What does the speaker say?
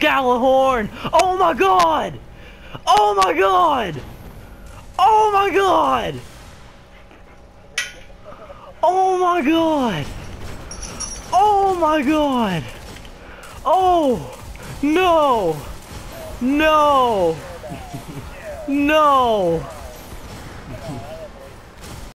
Gjallarhorn! Oh my god! Oh my god! Oh my god! Oh my god! Oh my god! Oh! No! No! No!